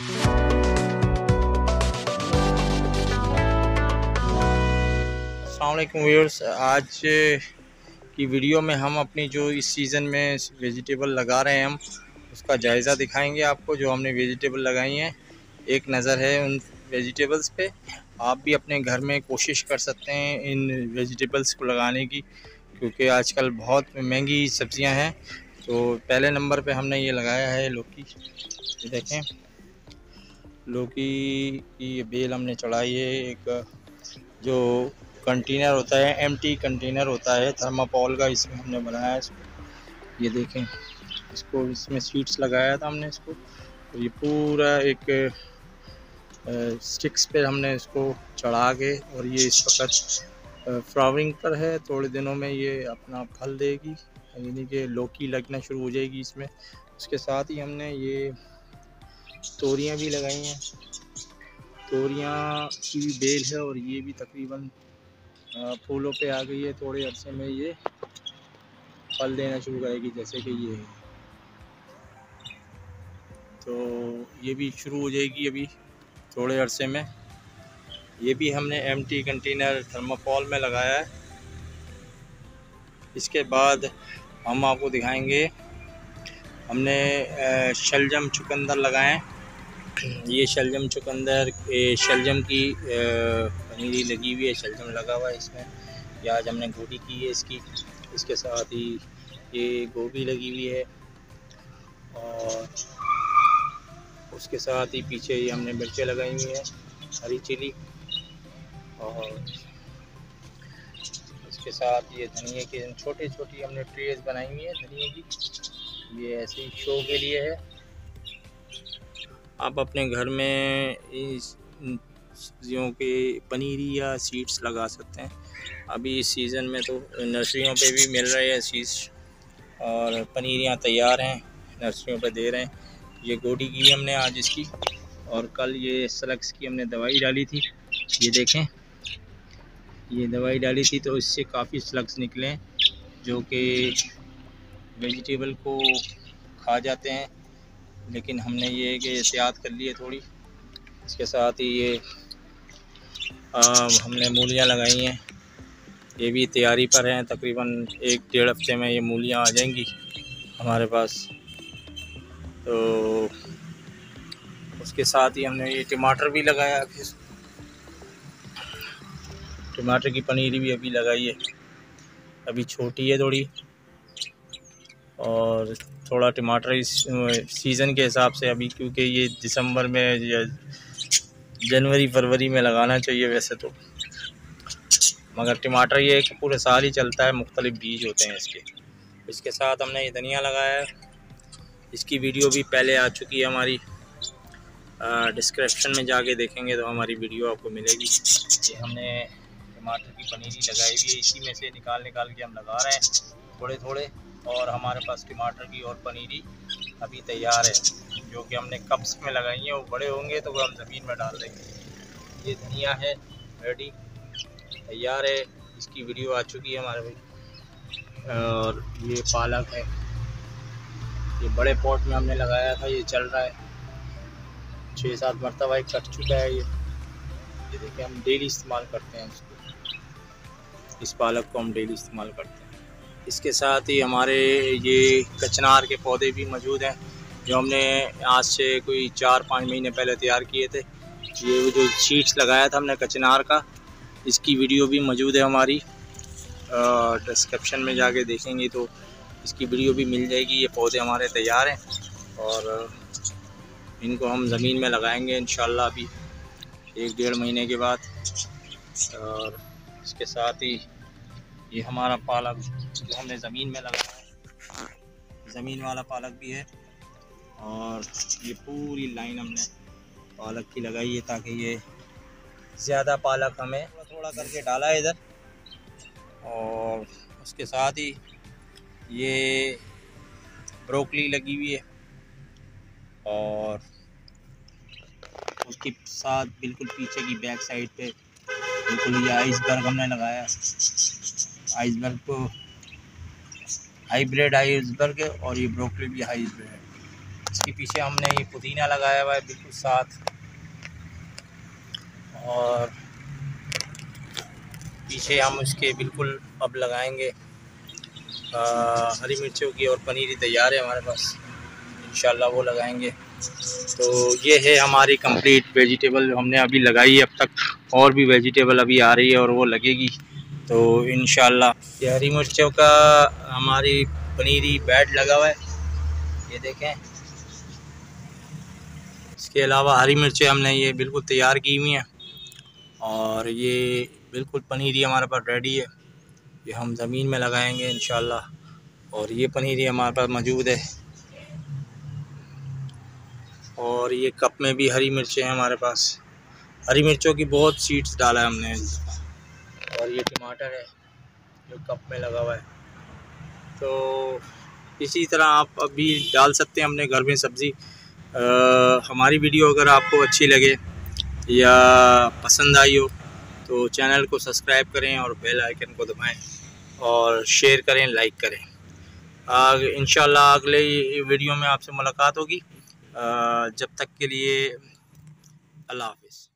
Aslam viewers. आज की video में हम अपनी जो इस सीज़न में वेजिटेबल लगा रहे हैं, हम उसका जायज़ा दिखाएँगे आपको, जो हमने वेजिटेबल लगाई हैं। एक नज़र है उन वेजिटेबल्स पे। आप भी अपने घर में कोशिश कर सकते हैं इन वेजिटेबल्स को लगाने की, क्योंकि आजकल बहुत महँगी सब्ज़ियाँ हैं। तो पहले नंबर पे हमने ये लगाया है, लौकी। देखें। लौकी की ये बेल हमने चढ़ाई है, एक जो कंटेनर होता है एम्प्टी कंटेनर होता है थर्मापोल का इसमें हमने बनाया है। इसको ये देखें, इसको इसमें सीड्स लगाया था हमने इसको। ये पूरा एक स्टिक्स पे हमने इसको चढ़ा के और ये इस वक्त फ्लावरिंग पर है। थोड़े दिनों में ये अपना फल देगी। यानी कि लौकी लगना शुरू हो जाएगी इसमें। उसके साथ ही हमने ये तोरियाँ भी लगाई हैं। तोरियाँ की भी बेल है और ये भी तकरीबन फूलों पे आ गई है थोड़े अरसे में ये। फल देना शुरू करेगी जैसे कि ये। तो ये भी शुरू हो जाएगी अभी थोड़े अरसे में। ये भी हमने एम टी कंटेनर थर्माकोल में लगाया है। इसके बाद हम आपको दिखाएँगे हमने शलजम चुकंदर लगाए। ये शलजम चुकंदर शलजम की पनीरी लगी हुई है शलजम लगा हुआ है इसमें। या आज हमने गोभी की है इसकी। इसके साथ ही ये गोभी लगी हुई है। और उसके साथ ही पीछे ये हमने मिर्चें लगाई हुई हैं हरी चिली। और इसके साथ ये धनिए के छोटे छोटी हमने ट्रेज बनाई हुई है धनिए की। ये ऐसे ही शो के लिए है। आप अपने घर में इस सब्जियों के पनीरी या सीड्स लगा सकते हैं। अभी इस सीज़न में तो नर्सरियों पे भी मिल रहे हैं सीड्स और पनीरियाँ तैयार हैं, नर्सरियों पे दे रहे हैं। ये गोटी की हमने आज इसकी और कल ये सलक्स की हमने दवाई डाली थी, ये देखें। ये दवाई डाली थी तो इससे काफ़ी स्लग्स निकले जो कि वेजिटेबल को खा जाते हैं लेकिन हमने ये कि एहतियात कर ली है थोड़ी। इसके साथ ही ये आ, हमने मूलियाँ लगाई हैं। ये भी तैयारी पर हैं तकरीबन एक डेढ़ हफ़्ते में ये मूलियाँ आ जाएँगी हमारे पास। तो उसके साथ ही हमने ये टमाटर भी लगाया। फिर टमाटर की पनीर भी अभी लगाई है। अभी छोटी है थोड़ी। और थोड़ा टमाटर इस सीज़न के हिसाब से अभी, क्योंकि ये दिसंबर में या जनवरी, फरवरी में लगाना चाहिए वैसे तो। मगर टमाटर ये कि पूरे साल ही चलता है, मुख्तलिफ़ बीज होते हैं इसके। इसके साथ हमने ये धनिया लगाया है। इसकी वीडियो भी पहले आ चुकी है हमारी। डिस्क्रिप्शन में जाके देखेंगे तो हमारी वीडियो आपको मिलेगी। ये हमने टमाटर की पनीरी लगाई हुई है। इसी में से निकाल निकाल के हम लगा रहे हैं थोड़े थोड़े और हमारे पास टमाटर की और पनीरी अभी तैयार है, जो कि हमने कप्स में लगाई है, वो बड़े होंगे तो वो हम ज़मीन में डाल देंगे। ये धनिया है रेडी तैयार है, इसकी वीडियो आ चुकी है हमारे भाई। और ये पालक है, ये बड़े पॉट में हमने लगाया था, ये चल रहा है। छः सात मरतबा एक कट चुका है ये। ये देखिए, हम डेली इस्तेमाल करते हैं इसको इस पालक को हम डेली इस्तेमाल करते हैं। इसके साथ ही हमारे ये कचनार के पौधे भी मौजूद हैं, जो हमने आज से कोई चार पाँच महीने पहले तैयार किए थे। ये जो शीट्स लगाया था हमने कचनार का, इसकी वीडियो भी मौजूद है हमारी। डिस्क्रिप्शन में जाके देखेंगे तो इसकी वीडियो भी मिल जाएगी। ये पौधे हमारे तैयार हैं और इनको हम ज़मीन में लगाएँगे इन अभी एक डेढ़ महीने के बाद। और इसके साथ ही ये हमारा पालक जो हमने ज़मीन में लगाया है। ज़मीन वाला पालक भी है। और ये पूरी लाइन हमने पालक की लगाई है ताकि ये ज़्यादा पालक हमें थोड़ा करके डाला है इधर। और उसके साथ ही ये ब्रोकली लगी हुई है। और उसके साथ बिल्कुल पीछे की बैक साइड पे बिल्कुल ये आइसबर्ग हमने लगाया। आइसबर्ग को हाइब्रिड आइसबर्ग है और ये ब्रोकली भी हाइब्रिड है। इसके पीछे हमने ये पुदीना लगाया हुआ है बिल्कुल साथ। और पीछे हम उसके बिल्कुल अब लगाएँगे आ, हरी मिर्चों की और पनीर तैयार है हमारे पास। इन वो लगाएँगे। तो ये है हमारी कंप्लीट वेजिटेबल हमने अभी लगाई है अब तक और भी वेजिटेबल अभी आ रही है और वो लगेगी। तो इन हरी मिर्चों का हमारी पनीरी बेड लगा हुआ है। ये देखें। इसके अलावा हरी मिर्चें हमने ये बिल्कुल तैयार की हुई हैं। और ये बिल्कुल पनीरी हमारे पास रेडी है। ये हम ज़मीन में लगाएँगे इन और ये पनीरी हमारे पास मौजूद है। और ये कप में भी हरी मिर्चें हैं हमारे पास। हरी मिर्चों की बहुत सीड्स डाला है हमने। और ये टमाटर है, जो कप में लगा हुआ है। तो इसी तरह आप अभी डाल सकते हैं अपने घर में सब्ज़ी। हमारी वीडियो अगर आपको अच्छी लगे या पसंद आई हो तो चैनल को सब्सक्राइब करें और बेल आइकन को दबाएँ और शेयर करें, लाइक करें। आग इन अगले वीडियो में आपसे मुलाकात होगी। जब तक के लिए अल्लाह हाफिज़।